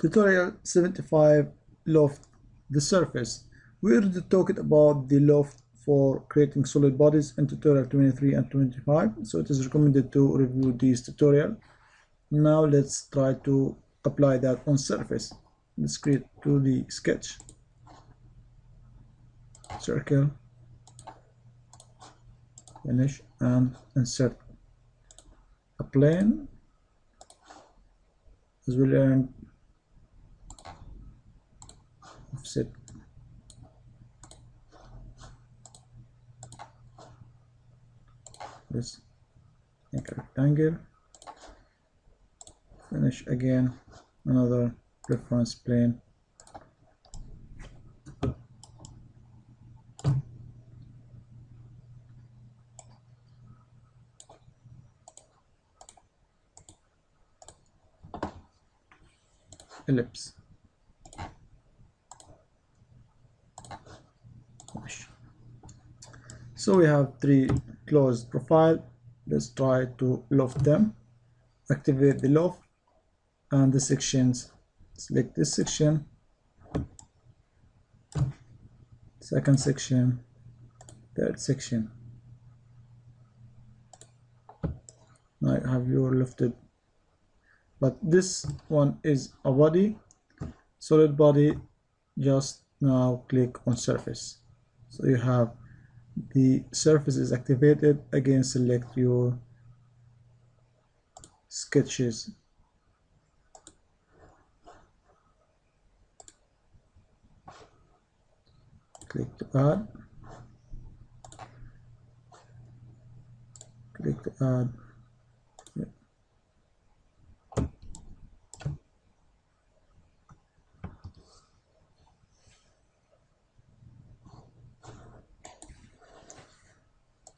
Tutorial 75 Loft the surface. We already talked about the loft for creating solid bodies in tutorial 23 and 25 so it is recommended to review this tutorial. Now let's try to apply that on surface. Let's create to the sketch circle finish and insert a plane as we learned offset this. Make a rectangle. Finish again. Another reference plane. Ellipse so we have three closed profile. Let's try to loft them. Activate the loft and the sections. Select this section. Second section. Third section. Now have your lofted. But this one is a body. Solid body. Just now click on surface. So you have the surface is activated again select your sketches. Click to add. Click to add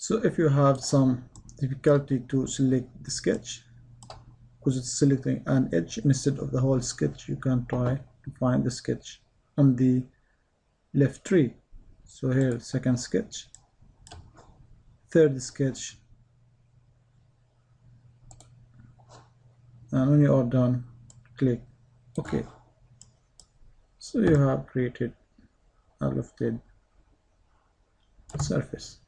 so if you have some difficulty to select the sketch because it's selecting an edge instead of the whole sketch you can try to find the sketch on the left tree. So here second sketch. Third sketch. And when you are done click ok. So you have created a lofted surface